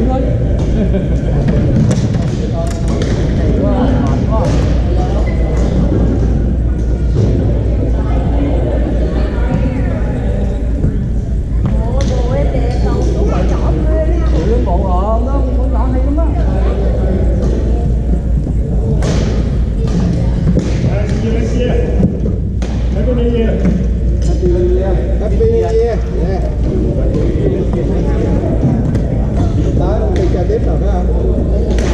dữ quá Happy New Year. Happy New Year. Yeah. cabeça, né?